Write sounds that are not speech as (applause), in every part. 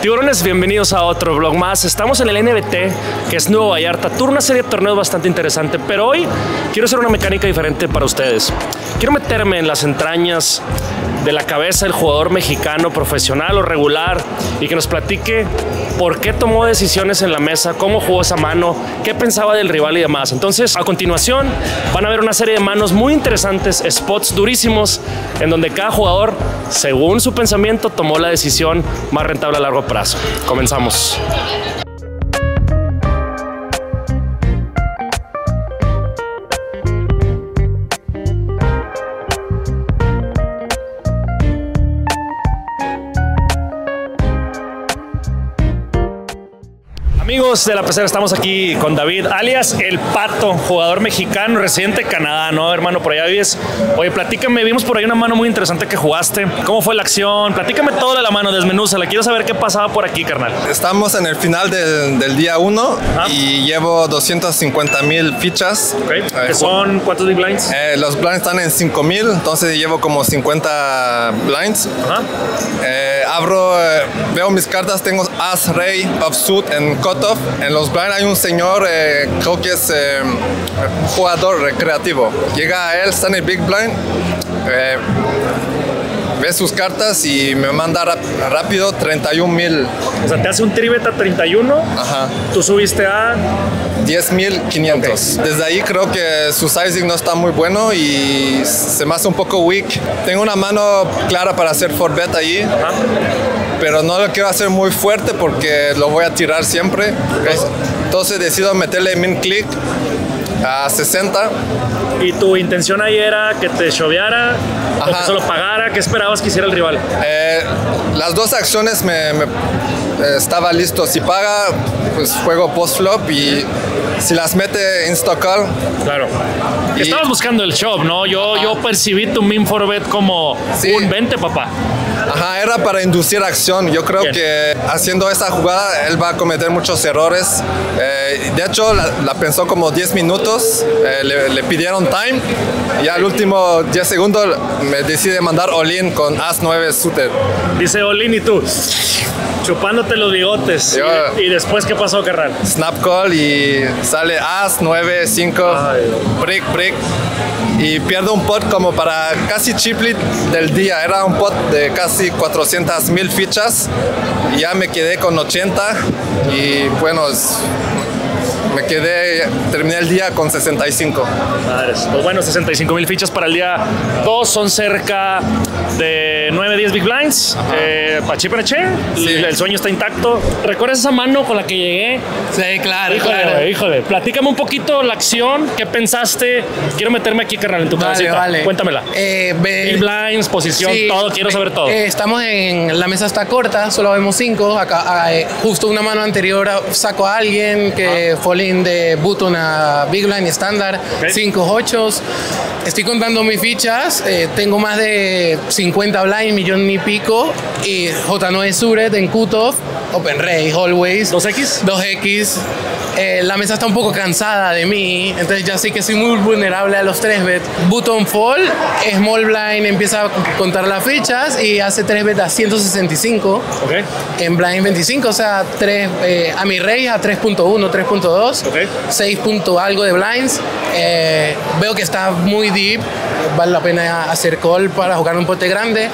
Tiburones, bienvenidos a otro vlog más. Estamos en el NBT, que es Nuevo Vallarta Tour, una serie de torneos bastante interesante, pero hoy quiero hacer una mecánica diferente para ustedes. Quiero meterme en las entrañas de la cabeza del jugador mexicano, profesional o regular, y que nos platique por qué tomó decisiones en la mesa, cómo jugó esa mano, qué pensaba del rival y demás. Entonces, a continuación, van a ver una serie de manos muy interesantes, spots durísimos, en donde cada jugador, según su pensamiento, tomó la decisión más rentable a largo plazo. Comenzamos. Amigos de la pecera, estamos aquí con David, alias El Pato, jugador mexicano, residente de Canadá, ¿no, hermano? Por allá vives. Oye, platícame, vimos por ahí una mano muy interesante que jugaste. ¿Cómo fue la acción? Platícame todo de la mano, desmenúzala. Quiero saber qué pasaba por aquí, carnal. Estamos en el final del, del día 1 y llevo 250 mil fichas. Okay. ¿Qué son cuántos big blinds? Eh, los blinds están en 5 mil, entonces llevo como 50 blinds. Ajá. Eh, abro, eh, veo mis cartas, tengo As, Rey, Offsuit en Cutoff. En los blinds hay un señor, eh, creo que es eh, jugador recreativo. Llega a él, está en el Big Blind, ve sus cartas y me manda rápido 31 mil, O sea, te hace un tribet a 31, ajá, tú subiste a... 10 mil 500. Desde ahí creo que su sizing no está muy bueno y se me hace un poco weak. Tengo una mano clara para hacer 4bet ahí. Ajá. pero no lo quiero hacer muy fuerte porque lo voy a tirar siempre. Entonces decido meterle min click a 60. Y tu intención ahí era que te choveara, o que Ajá. solo pagara, ¿qué esperabas que hiciera el rival? Eh, las dos acciones me, me- eh, estaba listo. Si paga, pues juego post flop y si las mete insta call, Claro. Y- Estabas buscando el shop, ¿no? Yo, yo percibí tu min for bet como Sí. un 20, papá. Ajá, era para inducir acción. Yo creo Bien. que haciendo esa jugada él va a cometer muchos errores. Eh, de hecho, la, la pensó como 10 minutos. eh, le, le pidieron time. Y al último 10 segundos me decide mandar all-in con As 9 suited. Dice Olin y tú, chupándote los bigotes. Yo- ¿Y, y después qué pasó, carnal? Snap call y sale As 9, 5, Ay. brick, brick. Y pierdo un pot como para casi chip lead del día. Era un pot de casi 400 mil fichas. Y ya me quedé con 80. Y bueno, me quedé, terminé el día con 65. Madres. Pues bueno, 65 mil fichas para el día 2 son cerca de 9, 10 big blinds. Eh, pa' chip and a chair. Sí. El, el sueño está intacto. ¿Recuerdas esa mano con la que llegué? Sí, claro, Híjole, claro. híjole. Platícame un poquito la acción. ¿Qué pensaste? Quiero meterme aquí, carnal, en tu Vale, cabecita. vale. Cuéntamela. Eh, Big blinds, posición, sí, todo. Quiero saber todo. eh, estamos en. La mesa está corta, solo vemos cinco. Acá, ah, eh, justo una mano anterior ah, saco a alguien que fue in de button a Big Blind estándar. Ok. Cinco ochos. Estoy contando mis fichas. eh, tengo más de 50 blind, millón y pico. Y J9 Suret en cutoff. Open Ray, Always. 2X. 2X. Eh, la mesa está un poco cansada de mí, entonces ya sé que soy muy vulnerable a los 3 bet. Button fall, Small Blind empieza a contar las fichas y hace 3 bet a 165 Ok. en Blind 25, o sea, 3, eh, a mi rey a 3.1, 3.2, Ok. 6 punto algo de blinds. Eh, veo que está muy deep, vale la pena hacer call para jugar un pote grande.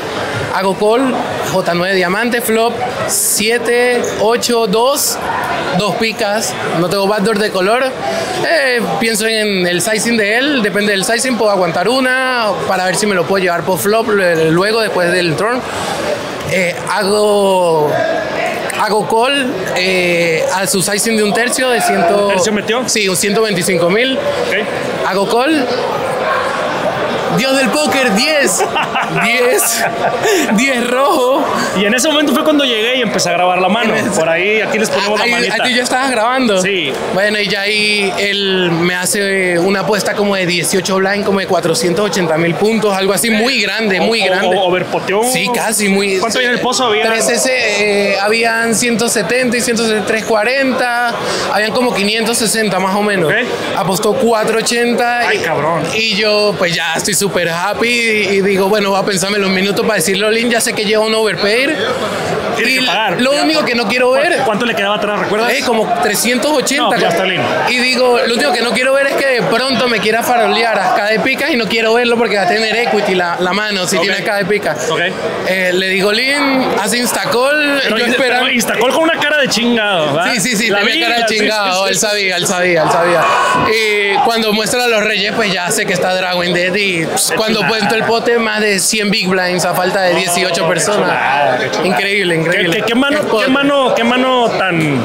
Hago call, J9 diamante, flop 7, 8, 2, dos picas, no tengo backdoor de color. Eh, pienso en el sizing de él, depende del sizing, puedo aguantar una para ver si me lo puedo llevar por flop eh, luego después del turn. Eh, hago hago call eh, a su sizing de un tercio de 100 ¿Un tercio metió? sí un 125 mil Ok. hago call Dios del póker 10 (laughs) 10 10 rojo Y en ese momento fue cuando llegué y empecé a grabar la mano. Por ahí, aquí les ponemos la Ahí, manita. ahí tú ya estabas grabando. Sí. Bueno, y ya ahí él me hace una apuesta como de 18 blind, como de 480 mil puntos, algo así muy grande, muy O- grande. o- overpoteó. Sí, casi, muy. ¿Cuánto había en el pozo? Había 3S, eh, habían 170 y 10340, habían como 560 más o menos. Ok. Apostó 480. Ay, y, cabrón. Y yo, pues ya estoy súper happy y, digo, bueno, voy a pensarme los minutos para decirle Olin, ya sé que lleva un overpaid. Y lo único que no quiero ver... ¿Cuánto le quedaba atrás, recuerdas? Eh, como 380. No, ya está y digo, lo único que no quiero ver es que de pronto me quiera farolear a de pica y no quiero verlo porque va a tener equity la, la mano si tiene tiene de pica. Okay. Eh, le digo, Lin, hace instacol. yo esperando. Instacol con una cara de chingado, Sí, sí, sí, tenía cara de chingado. él sabía, él sabía, él sabía. Y cuando muestra a los reyes, pues ya sé que está Dragon Dead. Y cuando cuento el pote, más de 100 big blinds a falta de 18 personas. increíble, increíble. qué mano, qué mano, qué mano tan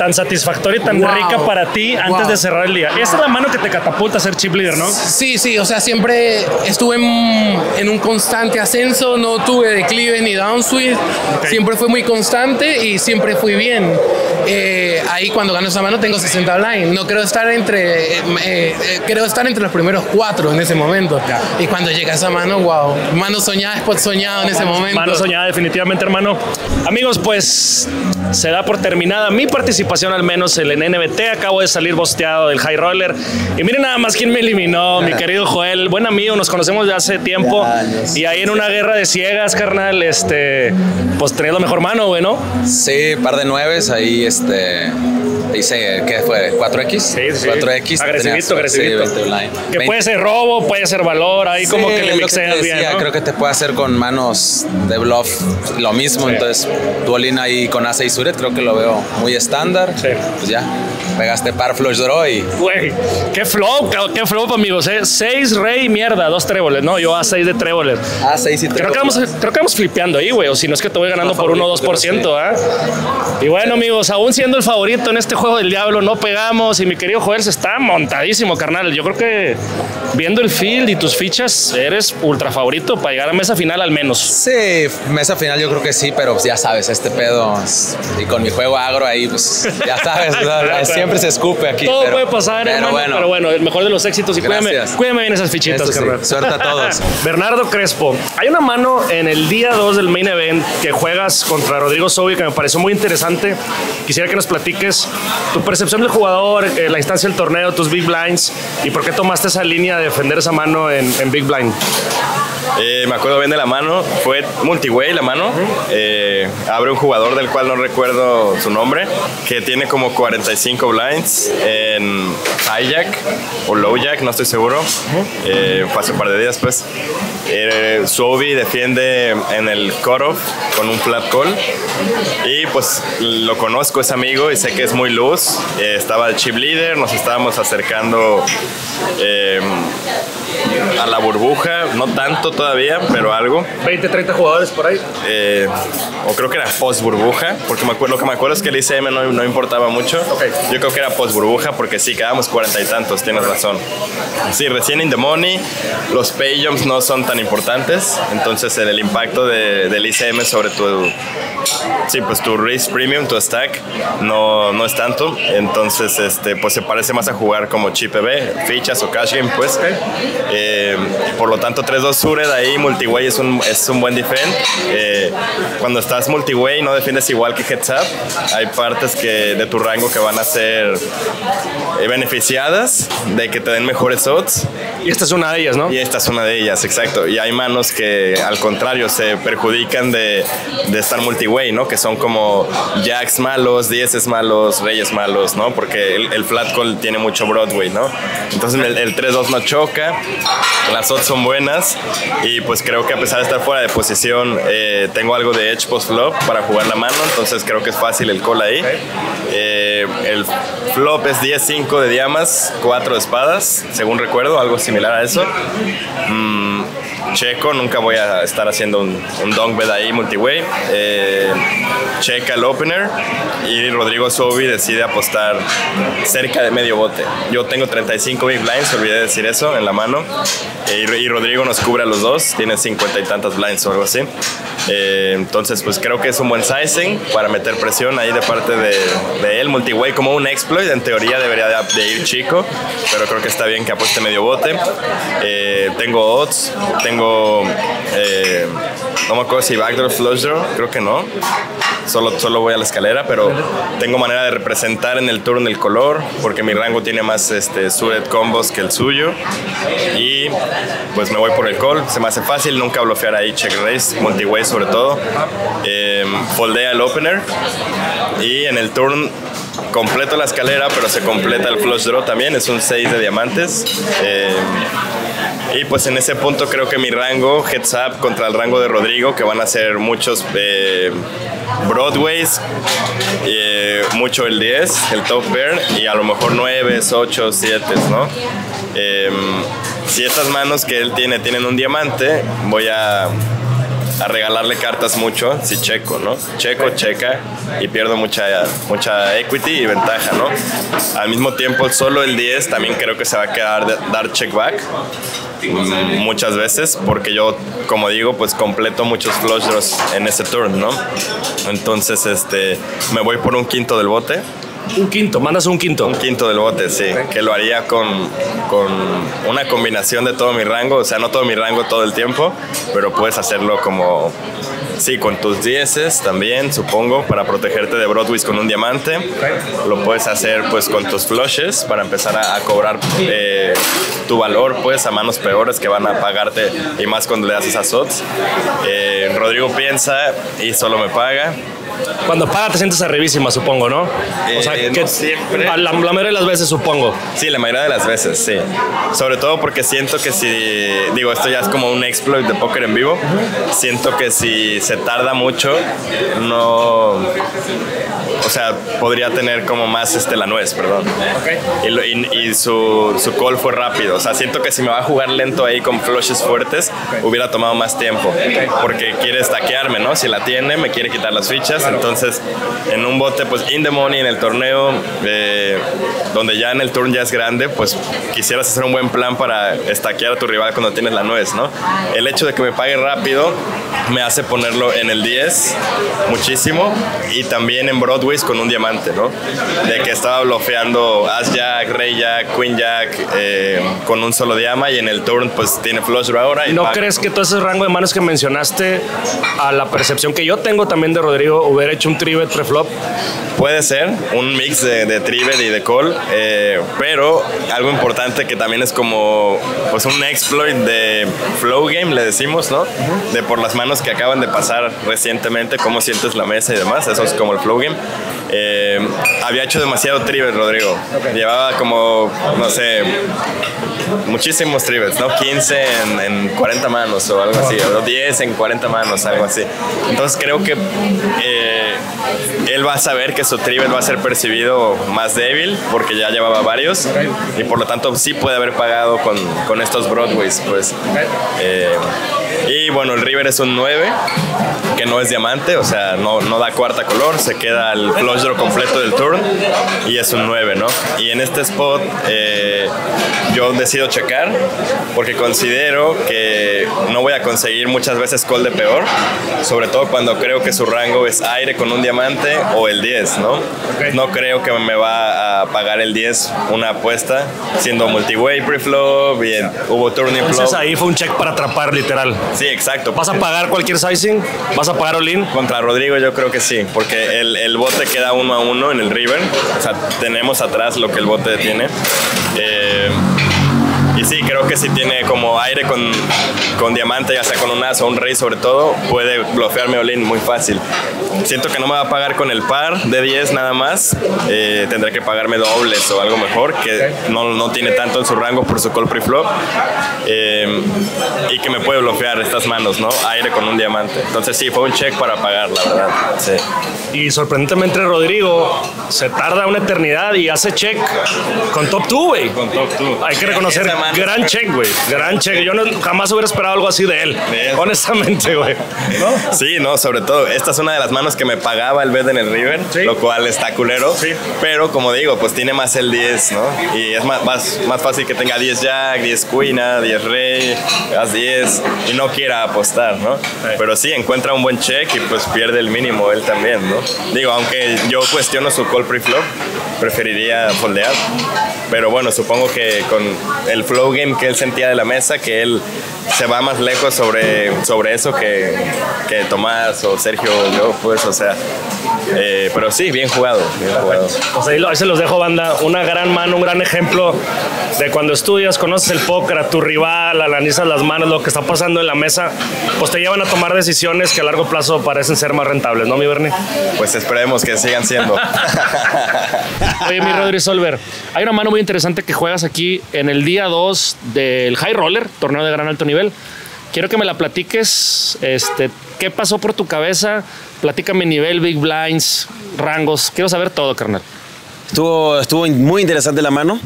tan satisfactoria y tan rica para ti antes de cerrar el día. Esa es la mano que te catapulta a ser chip leader, ¿no? Sí, sí, o sea, siempre estuve en, un constante ascenso, no tuve declive ni downswing, siempre fue muy constante y siempre fui bien. Eh, ahí cuando gano esa mano tengo 60 blind. No creo estar entre, eh, eh, creo estar entre los primeros cuatro en ese momento. Y cuando llega esa mano, wow, mano soñada, spot soñado en ese momento. Mano soñada, definitivamente, hermano. Amigos, pues se da por terminada mi participación al menos el NBT. Acabo de salir bosteado del High Roller. Y miren nada más quién me eliminó, (laughs) mi querido Joel. Buen amigo, nos conocemos de hace tiempo. Y ahí en una guerra de ciegas, carnal, este, pues tenés la mejor mano, güey, ¿no? Sí, par de nueves ahí, este Dice, ¿qué fue? ¿4X? Sí, sí. 4X. Agresivito, agresivito. que puede ser robo, puede ser valor, ahí como que le mixeas bien. ¿no? Creo que te puede hacer con manos de bluff lo mismo. Entonces, tu ahí con Ace y Suret, creo que lo veo muy estándar. Sí. Pues ya, pegaste par flush draw y. Güey, qué flow, qué flow, amigos. ¿eh? 6 rey, mierda, dos tréboles. No, yo a 6 de tréboles. A 6 y tréboles. Creo que vamos, creo que vamos flipeando ahí, güey. O si no es que te voy ganando por 1 o 2%. ¿ah? Y bueno, amigos, aún siendo el favorito en este juego del diablo no pegamos y mi querido Joel se está montadísimo, carnal. Yo creo que viendo el field y tus fichas, eres ultra favorito para llegar a mesa final al menos. Sí, mesa final yo creo que sí, pero ya sabes, este pedo y con mi juego agro ahí, pues ya sabes, (laughs) siempre se escupe aquí. Todo puede pasar, pero bueno. pero bueno, el mejor de los éxitos y cuídame, cuídame, bien esas fichitas, carnal. Suerte a todos. (laughs) Bernardo Crespo, hay una mano en el día 2 del main event que juegas contra Rodrigo Sobi que me pareció muy interesante. Quisiera que nos platiques tu percepción del jugador, eh, la instancia del torneo, tus big blinds y por qué tomaste esa línea de defender esa mano en, big blind. Eh, me acuerdo bien de la mano, fue multiway la mano. Eh, abre un jugador del cual no recuerdo su nombre, que tiene como 45 blinds en hijack o lowjack, no estoy seguro. hace un par de días, pues. Eh, Suobi defiende en el cutoff con un flat call. Y pues lo conozco, es amigo y sé que es muy luz. Eh, estaba el chip leader, nos estábamos acercando eh, a la burbuja, no tanto todavía, pero algo. 20, 30 jugadores por ahí. Eh, o creo que era post burbuja, porque me acuerdo, lo que me acuerdo es que el ICM no, no importaba mucho. Yo creo que era post burbuja porque sí, quedamos cuarenta y tantos, tienes razón. Sí, recién in the money, los pay jumps no son tan importantes, entonces el, impacto del ICM sobre tu, sí, pues tu risk premium, tu stack, no, no es tanto, entonces este, pues se parece más a jugar como chip EV, fichas o cash game, pues. Eh, por lo tanto, 3-2 Sured ahí, multiway es un, es un buen defend. Eh, cuando estás multiway no defiendes igual que heads up. Hay partes que, de tu rango que van a ser eh, beneficiadas de que te den mejores odds. Y esta es una de ellas, ¿no? Y esta es una de ellas, exacto. Y hay manos que al contrario se perjudican de, de estar multiway, ¿no? Que son como jacks malos, dieces malos, reyes malos, ¿no? Porque el, flat call tiene mucho Broadway, ¿no? Entonces el, el 3-2 no choca las odds son buenas y pues creo que a pesar de estar fuera de posición eh, tengo algo de edge post flop para jugar la mano, entonces creo que es fácil el call ahí. Eh, el flop es 10-5 de diamas, 4 de espadas, según recuerdo, algo similar a eso. Mm, checo, nunca voy a estar haciendo un, un dunk bed ahí multiway. Eh, checa el opener y Rodrigo Sobi decide apostar cerca de medio bote. Yo tengo 35 big blinds, olvidé decir eso en la mano. Eh, y, Rodrigo nos cubre a los dos, tiene 50 y tantas blinds o algo así. Eh, entonces, pues creo que es un buen sizing para meter presión ahí de parte de, de él. Multiway como un exploit, en teoría debería de, ir chico, pero creo que está bien que apueste medio bote. tengo odds, tengo no me acuerdo si backdoor flush draw, creo que no. Solo, solo voy a la escalera, pero tengo manera de representar en el turno el color, porque mi rango tiene más este, suited combos que el suyo. Y pues me voy por el call, se me hace fácil, nunca bloquear ahí check raise, multiway sobre todo. Eh, foldea el opener y en el turn completo la escalera, pero se completa el flush draw también, es un 6 de diamantes. Eh, y pues en ese punto creo que mi rango, heads up contra el rango de Rodrigo, que van a ser muchos eh, Broadways, eh, mucho el 10, el top pair, y a lo mejor 9, 8, 7, ¿no? Em, si estas manos que él tiene tienen un diamante, voy a a regalarle cartas mucho si checo, ¿no? Checo, checa y pierdo mucha, mucha equity y ventaja, ¿no? Al mismo tiempo, solo el 10 también creo que se va a quedar de, dar check back muchas veces porque yo, como digo, pues completo muchos flush draws en ese turn, ¿no? Entonces, este, me voy por un quinto del bote un quinto, mandas un quinto. Un quinto del bote, sí. Que lo haría con, con una combinación de todo mi rango. O sea, no todo mi rango todo el tiempo, pero puedes hacerlo como Sí, con tus dieces también, supongo, para protegerte de Broadway con un diamante. Lo puedes hacer pues con tus flushes para empezar a, cobrar eh, tu valor pues a manos peores que van a pagarte y más cuando le das esas sots. Eh, Rodrigo piensa y solo me paga. Cuando paga te sientes arribísima, supongo, ¿no? o sea, eh, que siempre. La, la, mayoría de las veces, supongo. Sí, la mayoría de las veces, sí. Sobre todo porque siento que si, digo, esto ya es como un exploit de póker en vivo, siento que si se tarda mucho, no. O sea, podría tener como más este, la nuez, perdón. Y, y, su, su, call fue rápido. O sea, siento que si me va a jugar lento ahí con flushes fuertes, hubiera tomado más tiempo. Porque quiere stackearme, ¿no? Si la tiene, me quiere quitar las fichas. Entonces, en un bote, pues in the money, en el torneo, eh, donde ya en el turn ya es grande, pues quisieras hacer un buen plan para stackear a tu rival cuando tienes la nuez, ¿no? El hecho de que me pague rápido me hace ponerlo en el 10 muchísimo y también en Broadways con un diamante, ¿no? De que estaba bloqueando As Jack, Rey Jack, Queen Jack eh, con un solo diama y en el turn pues tiene flush ahora. Y ¿No crees que todo ese rango de manos que mencionaste, a la percepción que yo tengo también de Rodrigo, hubiera hecho un trivet preflop? Puede ser, un mix de, de trivet y de call, eh, pero algo importante que también es como pues un exploit de flow game, le decimos, ¿no? De por las manos que acaban de pasar recientemente, cómo sientes la mesa y demás, eso es como el flow game. Eh, había hecho demasiado tribet, Rodrigo. Llevaba como, no sé, muchísimos tribets, ¿no? 15 en, 40 manos o algo así, o 10 en 40 manos, algo así. Entonces creo que eh, él va a saber que su tribet va a ser percibido más débil porque ya llevaba varios y por lo tanto sí puede haber pagado con, con estos Broadways, pues. Eh, y bueno, el River es un 9, que no es diamante, o sea, no, no da cuarta color, se queda el flush draw completo del turn y es un 9, ¿no? Y en este spot eh, yo decido checar porque considero que no voy a conseguir muchas veces call de peor, sobre todo cuando creo que su rango es aire con un diamante o el 10, ¿no? No creo que me va a pagar el 10 una apuesta siendo multiway preflop, bien, hubo turning flop. Entonces ahí fue un check para atrapar literal. Sí, exacto. ¿Vas a pagar cualquier sizing? ¿Vas a pagar all-in? Contra Rodrigo yo creo que sí, porque el, el, bote queda uno a uno en el river. O sea, tenemos atrás lo que el bote tiene. Eh, y sí, creo que si tiene como aire con, con diamante, ya sea con un as o un rey sobre todo, puede bloquearme all-in muy fácil. Siento que no me va a pagar con el par de 10 nada más. Eh, tendré que pagarme dobles o algo mejor, que no, no tiene tanto en su rango por su call pre-flop. Eh, y que me puede bloquear estas manos, ¿no? Aire con un diamante. Entonces sí, fue un check para pagar, la verdad. Sí. Y sorprendentemente Rodrigo se tarda una eternidad y hace check con top 2, güey. Con top 2. Hay que reconocer Gran check, güey. Gran check. Yo no, jamás hubiera esperado algo así de él. Honestamente, güey. Sí, no, sobre todo. Esta es una de las manos que me pagaba el bet en el River, lo cual está culero. Sí. Pero como digo, pues tiene más el 10, ¿no? Y es más, más, fácil que tenga 10 Jack, 10 Queen, 10 Rey, haz 10 y no quiera apostar, ¿no? Pero sí, encuentra un buen check y pues pierde el mínimo él también, ¿no? Digo, aunque yo cuestiono su call pre-flop, preferiría foldear. Pero bueno, supongo que con el flop game que él sentía de la mesa, que él se va más lejos sobre, sobre eso que, que Tomás o Sergio yo, pues, o sea. eh, pero sí, bien jugado, bien jugado. Pues ahí, lo- ahí se los dejo, banda. Una gran mano, un gran ejemplo de cuando estudias, conoces el póker, a tu rival, analizas las manos, lo que está pasando en la mesa, pues te llevan a tomar decisiones que a largo plazo parecen ser más rentables, ¿no, mi Bernie? Pues esperemos que sigan siendo. (laughs) Oye, mi Rodri Solver, hay una mano muy interesante que juegas aquí en el día 2 del High Roller, torneo de gran alto nivel. Quiero que me la platiques. Este, ¿Qué pasó por tu cabeza? Platícame nivel, big blinds, rangos. Quiero saber todo, carnal. Estuvo, estuvo muy interesante la mano.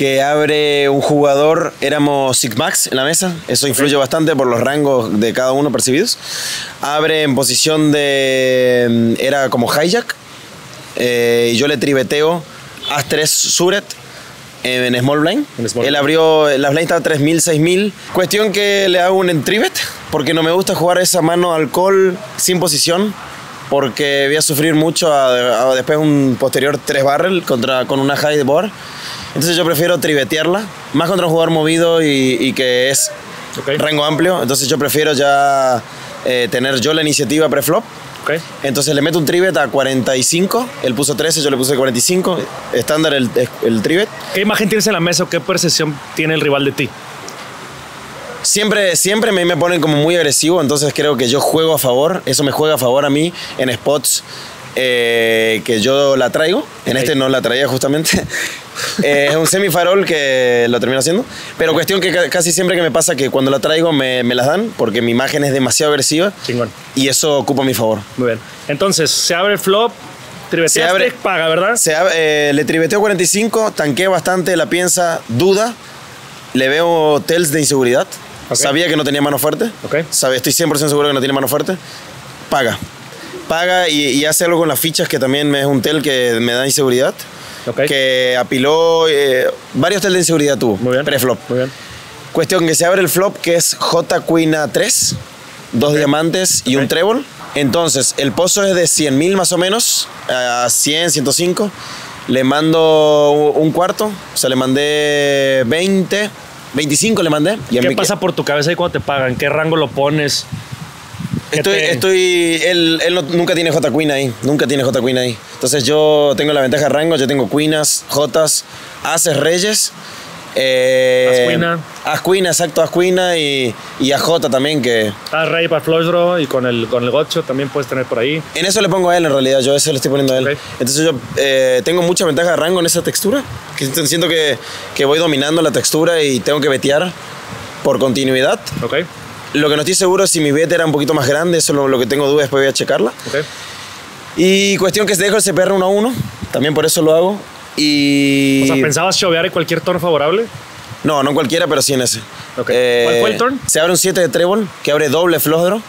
Que abre un jugador, éramos Six Max en la mesa. Eso influye bastante por los rangos de cada uno percibidos. Abre en posición de. mm, Era como hijack. Eh, yo le tribeteo As3 Suret en Small Blind. En small Él abrió, la blind estaba 3000, 6000. Cuestión que le hago un entrebet, porque no me gusta jugar esa mano alcohol sin posición, porque voy a sufrir mucho a, a después un posterior 3 barrel contra, con una high de board. Entonces yo prefiero tribetearla, más contra un jugador movido y, y que es Ok. rango amplio. Entonces yo prefiero ya eh, tener yo la iniciativa preflop. ¿Ok? Entonces le meto un tribet a 45, él puso 13, yo le puse 45, estándar el, el tribet. ¿Qué imagen tienes en la mesa o qué percepción tiene el rival de ti? Siempre, siempre me, me ponen como muy agresivo, entonces creo que yo juego a favor, eso me juega a favor a mí en spots eh, que yo la traigo. En este no la traía justamente. (laughs) Eh, es un semifarol que lo termino haciendo. Pero cuestión que ca- casi siempre que me pasa que cuando la traigo me, me las dan porque mi imagen es demasiado agresiva Chingón. y eso ocupa mi favor. Muy bien. Entonces, se abre el flop, Se abre- paga, ¿verdad? Se ab- eh, le tribeteo 45, tanqué bastante, la piensa, duda. Le veo tells de inseguridad. Sabía que no tenía mano fuerte. Ok. Sabe- estoy 100% seguro que no tiene mano fuerte. Paga. Paga y, y hace algo con las fichas que también me es un tel que me da inseguridad. Ok. Que apiló. eh, varios tel de inseguridad tuvo. Muy bien. Preflop. Muy bien. Cuestión que se abre el flop que es J Queen a 3, dos diamantes y un trébol. Entonces, el pozo es de 100 mil más o menos, a 100, 105. Le mando un cuarto, o sea, le mandé 20, 25 le mandé. Y ¿Qué pasa por tu cabeza ahí cuando te pagan? ¿Qué rango lo pones? ¿Qué Estoy, te- estoy, él, él no- nunca tiene J Queen ahí, nunca tiene J Queen ahí. Entonces yo tengo la ventaja de rango, yo tengo Queenas, Jotas, Aces, Reyes. Eh, Ascuina. Ascuina, exacto, Ascuina y, y AJ también, que Ah, rey para draw y con el, con el gocho también puedes tener por ahí. en eso le pongo a él en realidad, yo eso le estoy poniendo a él. Ok. Entonces yo eh, tengo mucha ventaja de rango en esa textura, que siento que, que voy dominando la textura y tengo que vetear por continuidad. ¿Ok? Lo que no estoy seguro es si mi beta era un poquito más grande, eso es lo, lo que tengo dudas, después voy a checarla. ¿Ok? Y cuestión que dejo el CPR 1 a 1, también por eso lo hago. Y. O sea, ¿pensabas chovear en cualquier torno favorable? No, no cualquiera, pero sí en ese. Ok. ¿Cuál fue el turn? Se abre un 7 de trébol que abre doble draw.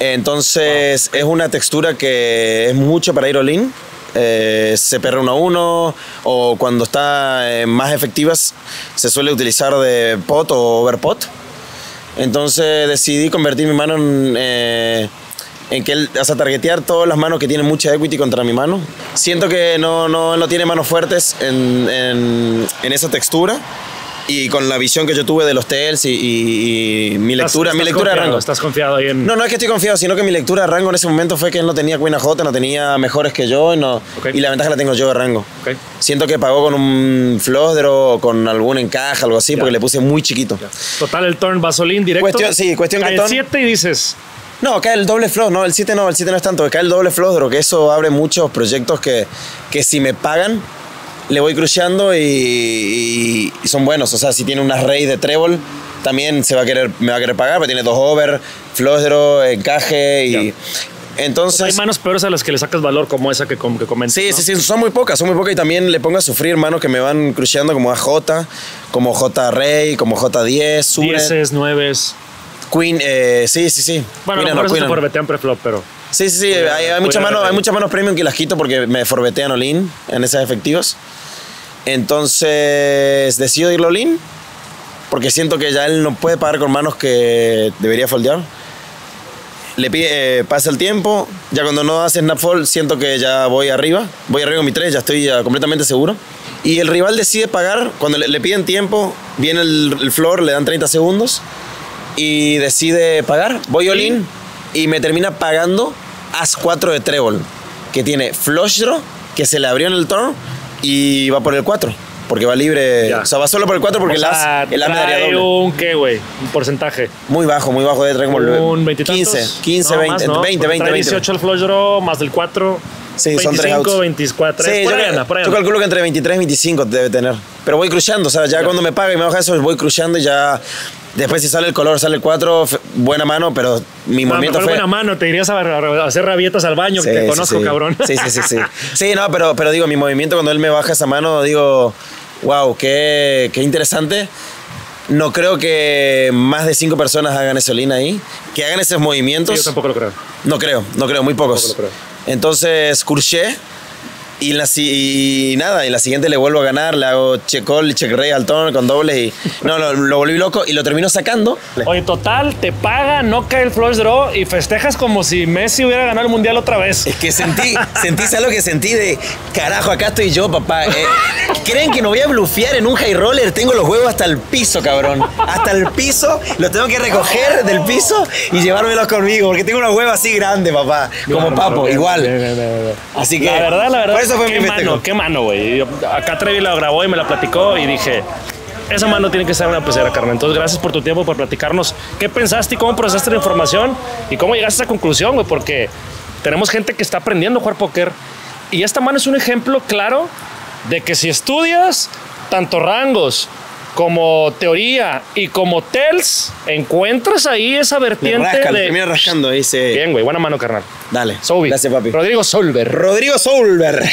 Entonces es una textura que es mucho para ir all in. Eh, CPR 1 a 1 o cuando está eh, más efectivas se suele utilizar de pot o overpot. Entonces decidí convertir mi mano en, eh, en que él, o sea, targetear todas las manos que tienen mucha equity contra mi mano. Siento que no, no, no tiene manos fuertes en, en- en esa textura. Y con la visión que yo tuve de los TELs y, y- y mi lectura, Estás- mi lectura de rango. Estás confiado ahí en. No, no es que estoy confiado, sino que mi lectura de rango en ese momento fue que él no tenía Queen J, no tenía mejores que yo y, no- Ok. y la ventaja la tengo yo de rango. Ok. Siento que pagó con un flosdro o con algún encaje, algo así, Ya. porque le puse muy chiquito. Total, el turn vasolín directo. Cuestión- sí, cuestión que Cae turn- 7 y dices. No, cae el doble flow, no, el 7 no, el 7 no es tanto, cae el doble flosdro, que eso abre muchos proyectos que, que si me pagan, le voy cruceando y, y- y son buenos. O sea, si tiene una raíz de trébol, también se va a querer, me va a querer pagar, porque tiene dos over, flosdro, encaje y. Entonces. Hay manos peores a las que le sacas valor como esa que, que comentas. Sí, ¿no? sí, sí, son muy pocas, son muy pocas y también le pongo a sufrir manos que me van cruceando como AJ, como J Rey, como J10, Suret, Dieces, nueves. Queen, eh, sí, sí, sí. Bueno, Queen no, eso Queen no. forbetean preflop, pero. Sí, sí, sí, hay, hay muchas manos, hay muchas manos premium que las quito porque me forbetean all-in en esas efectivas. Entonces decido irlo all-in porque siento que ya él no puede pagar con manos que debería foldear. Le pide, eh, pasa el tiempo, ya cuando no hace snapfall siento que ya voy arriba, voy arriba en mi 3, ya estoy ya completamente seguro. Y el rival decide pagar, cuando le, le piden tiempo, viene el, el floor, le dan 30 segundos y decide pagar. Voy all in y me termina pagando As 4 de trébol, que tiene flush draw, que se le abrió en el turn y va por el 4. Porque va libre. Ya. O sea, va solo por el 4 porque O el sea, as, el as me daría doble. un qué, güey, un porcentaje. Muy bajo, muy bajo. Traer como el Un 20 15, 15, no, 20, más, ¿no? 20, 20, Trae 20. 18 el flush draw más del 4. Sí, son tres 25, outs. 24, Sí, por yo, ahí anda, por ahí yo calculo que entre 23 y 25 debe tener. Pero voy cruzando, o sea, ya cuando me paga y me baja eso, voy cruzando y ya. Después, si sale el color, sale el 4, f- buena mano, pero mi No, movimiento mejor fue. buena mano, te irías a, a hacer rabietas al baño, que te sí, conozco, sí. cabrón. Sí, sí, sí, sí. (laughs) Sí, no, pero, pero digo, mi movimiento cuando él me baja esa mano, digo, wow, qué, qué interesante. No creo que más de cinco personas hagan eso línea ahí. Que hagan esos movimientos. Yo tampoco lo creo. No creo, no creo, muy pocos. Lo Entonces, curché. Y, la, y nada, y la siguiente le vuelvo a ganar, le hago check call y check al turn con dobles y no, lo, lo volví loco y lo termino sacando. Oye, total, te paga, no cae el flush draw y festejas como si Messi hubiera ganado el mundial otra vez. Es que sentí, sentí ¿sabes lo que sentí de carajo, acá estoy yo, papá. Eh, ¿Creen que no voy a blufear en un high roller? Tengo los huevos hasta el piso, cabrón. Hasta el piso, los tengo que recoger del piso y llevármelos conmigo, porque tengo unos huevos así grandes, papá. Como papo, igual. bien, bien, bien, bien. Así que. La verdad, la verdad, Por eso fue qué mi festejo. mano, qué mano, güey. Acá Trevi la grabó y me la platicó y dije, esa mano tiene que ser una pecera, carnal. Entonces, gracias por tu tiempo, por platicarnos qué pensaste y cómo procesaste la información y cómo llegaste a esa conclusión, güey, porque tenemos gente que está aprendiendo a jugar póker y esta mano es un ejemplo claro de que si estudias tanto rangos como teoría y como tells, encuentras ahí esa vertiente rasca, de... termina rascando sí. Bien, güey, buena mano, carnal. Dale. Soubi. Gracias, papi. Rodrigo Solver. Rodrigo Solver. (laughs)